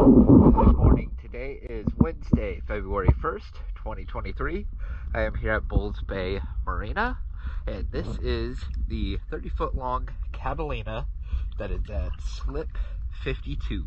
Good morning. Today is Wednesday, February 1st, 2023. I am here at Bulls Bay Marina, and this is the 30 foot long Catalina that is at slip 52.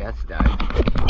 GPS died.